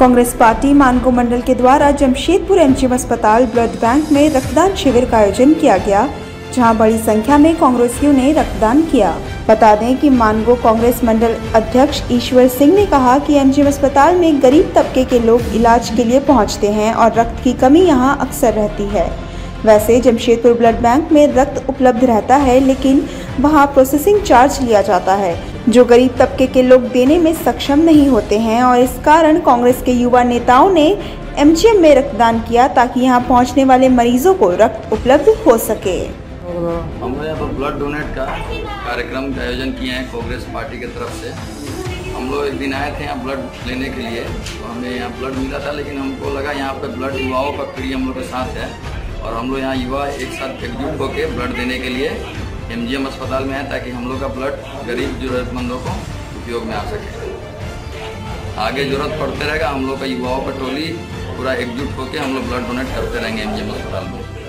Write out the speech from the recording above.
Congress party Mango मंडल के द्वारा जमशेदपुर एमजीएम अस्पताल ब्लड बैंक में रक्तदान शिविर का आयोजन किया गया, जहाँ बड़ी संख्या में कांग्रेसियों ने रक्तदान किया। बता दें कि मानगो कांग्रेस मंडल अध्यक्ष ईश्वर सिंह ने कहा कि एमजीएम अस्पताल में गरीब तबके के लोग इलाज के लिए पहुँचते हैं और रक्त की कमी यहाँ अक्सर रहती है। वैसे जमशेदपुर ब्लड बैंक में रक्त उपलब्ध रहता है, लेकिन वहाँ प्रोसेसिंग चार्ज लिया जाता है। जो गरीब तबके के लोग देने में सक्षम नहीं होते हैं और इस कारण कांग्रेस के युवा नेताओं ने एमजीएम में रक्तदान किया ताकि यहाँ पहुँचने वाले मरीजों को रक्त उपलब्ध हो सके। हम लोग यहाँ पर ब्लड डोनेट का कार्यक्रम का आयोजन किए हैं कांग्रेस पार्टी की तरफ़ से। हम लोग एक दिन आए थे यहाँ ब्लड लेने के लिए तो हमें यहाँ ब्लड मिला था, लेकिन हमको लगा यहाँ पे ब्लड युवाओं का पीढ़ी हम लोग के साथ है और हम लोग यहाँ युवा एक साथ एकजुट होकर ब्लड देने के लिए एमजीएम अस्पताल में है ताकि हम लोग का ब्लड गरीब जरूरतमंदों को उपयोग में आ सके। आगे ज़रूरत पड़ते रहेगा, हम लोग का युवाओं का टोली पूरा एकजुट होकर हम लोग ब्लड डोनेट करते रहेंगे एमजीएम अस्पताल में।